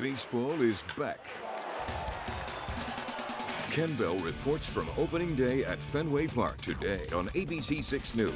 Baseball is back. Ken Bell reports from opening day at Fenway Park today on ABC 6 News.